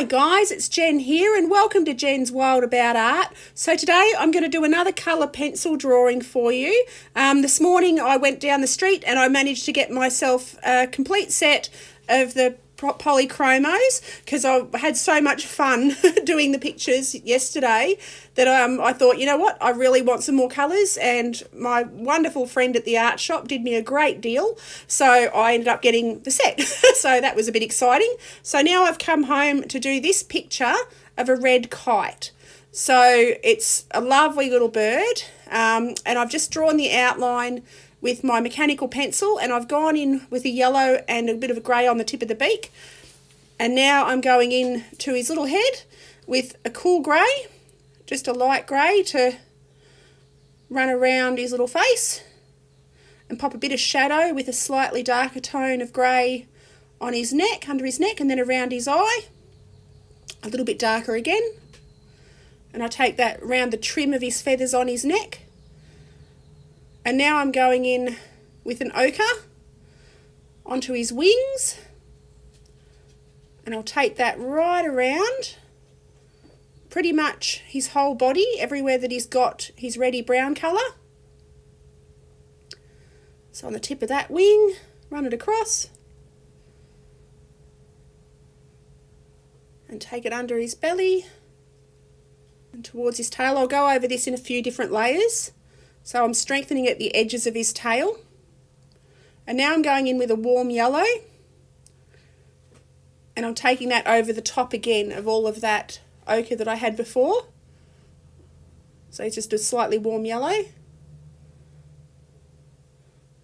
Hi guys, it's Jen here and welcome to Jen's Wild About Art. So today I'm going to do another colour pencil drawing for you. Um, this morning I went down the street and I managed to get myself a complete set of the polychromos because I had so much fun doing the pictures yesterday that um, I thought, you know what, I really want some more colours and my wonderful friend at the art shop did me a great deal so I ended up getting the set so that was a bit exciting. So now I've come home to do this picture of a red kite. So it's a lovely little bird um, and I've just drawn the outline with my mechanical pencil and I've gone in with a yellow and a bit of a grey on the tip of the beak. And now I'm going in to his little head with a cool grey, just a light grey to run around his little face and pop a bit of shadow with a slightly darker tone of grey on his neck, under his neck and then around his eye. A little bit darker again. And I take that around the trim of his feathers on his neck and now I'm going in with an ochre onto his wings. And I'll take that right around pretty much his whole body, everywhere that he's got his ready brown colour. So on the tip of that wing, run it across. And take it under his belly and towards his tail. I'll go over this in a few different layers. So I'm strengthening at the edges of his tail. And now I'm going in with a warm yellow. And I'm taking that over the top again of all of that ochre that I had before. So it's just a slightly warm yellow.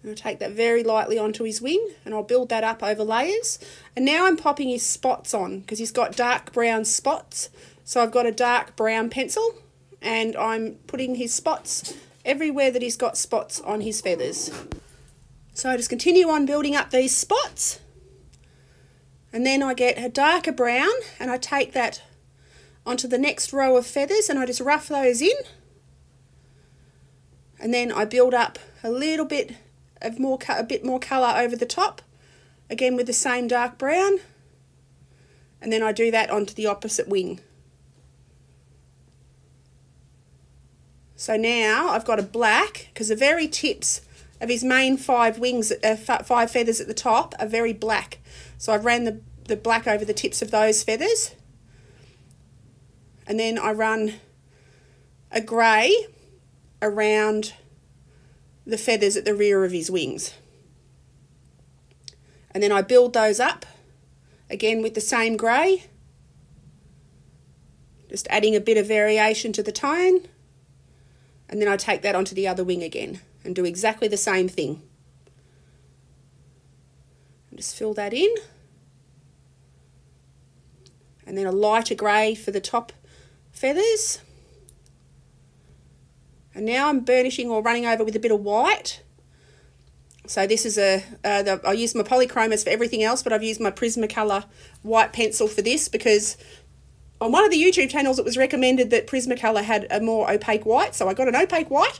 And I'll take that very lightly onto his wing and I'll build that up over layers. And now I'm popping his spots on because he's got dark brown spots. So I've got a dark brown pencil and I'm putting his spots everywhere that he's got spots on his feathers. So I just continue on building up these spots and then I get a darker brown and I take that onto the next row of feathers and I just rough those in and then I build up a little bit of more a bit more colour over the top again with the same dark brown and then I do that onto the opposite wing. So now I've got a black, because the very tips of his main five wings, uh, five feathers at the top are very black. So I've ran the, the black over the tips of those feathers. And then I run a grey around the feathers at the rear of his wings. And then I build those up again with the same grey. Just adding a bit of variation to the tone and then I take that onto the other wing again and do exactly the same thing. And just fill that in. And then a lighter grey for the top feathers. And now I'm burnishing or running over with a bit of white. So this is a, uh, the, I use my polychromos for everything else, but I've used my Prismacolor white pencil for this because on one of the YouTube channels, it was recommended that Prismacolor had a more opaque white, so I got an opaque white.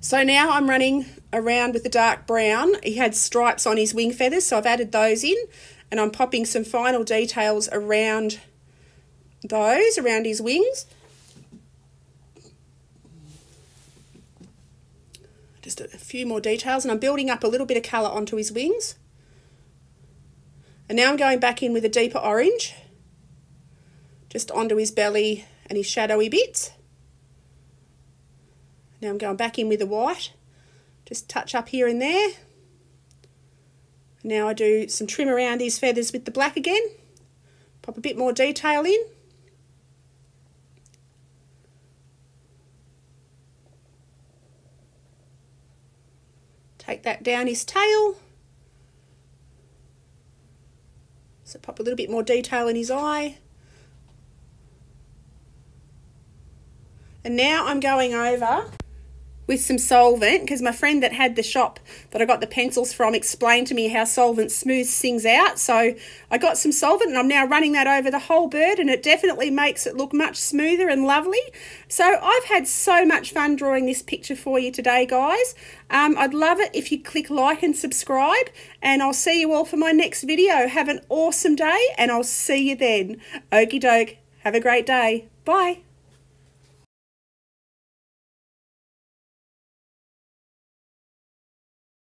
So now I'm running around with the dark brown. He had stripes on his wing feathers, so I've added those in, and I'm popping some final details around those, around his wings. Just a few more details, and I'm building up a little bit of colour onto his wings. And now I'm going back in with a deeper orange just onto his belly and his shadowy bits. Now I'm going back in with the white, just touch up here and there. Now I do some trim around his feathers with the black again, pop a bit more detail in. Take that down his tail. So pop a little bit more detail in his eye. And now I'm going over with some solvent because my friend that had the shop that I got the pencils from explained to me how solvent smooths things out. So I got some solvent and I'm now running that over the whole bird and it definitely makes it look much smoother and lovely. So I've had so much fun drawing this picture for you today, guys. Um, I'd love it if you click like and subscribe and I'll see you all for my next video. Have an awesome day and I'll see you then. Okie doke. Have a great day. Bye.